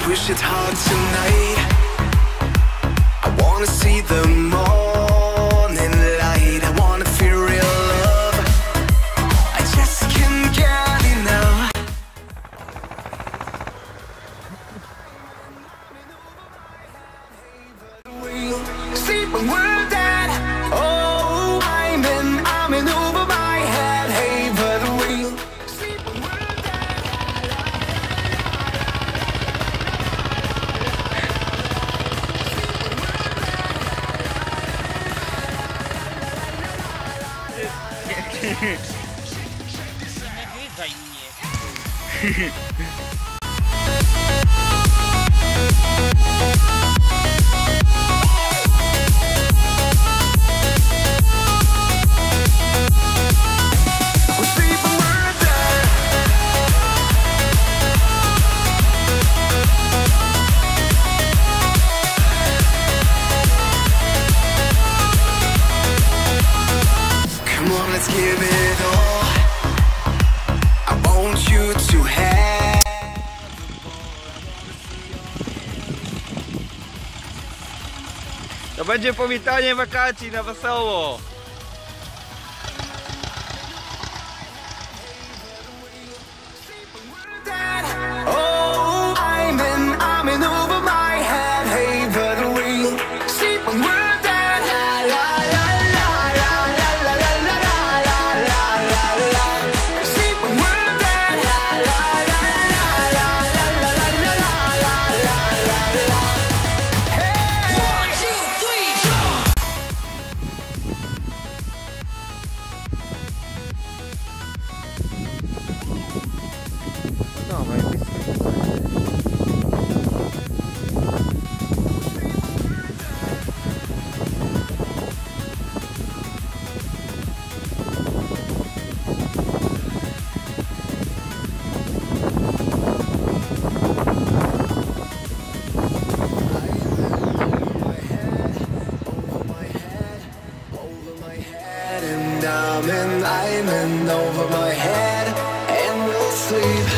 push it hard tonight. I wanna see the morning light. I wanna feel real love. I just can't get enough. See the world. Wygaj mnie. Come on, let's give it all. I want you to have. To będzie powitanie wakacji na wesoło. Coming, over my head, and we'll sleep.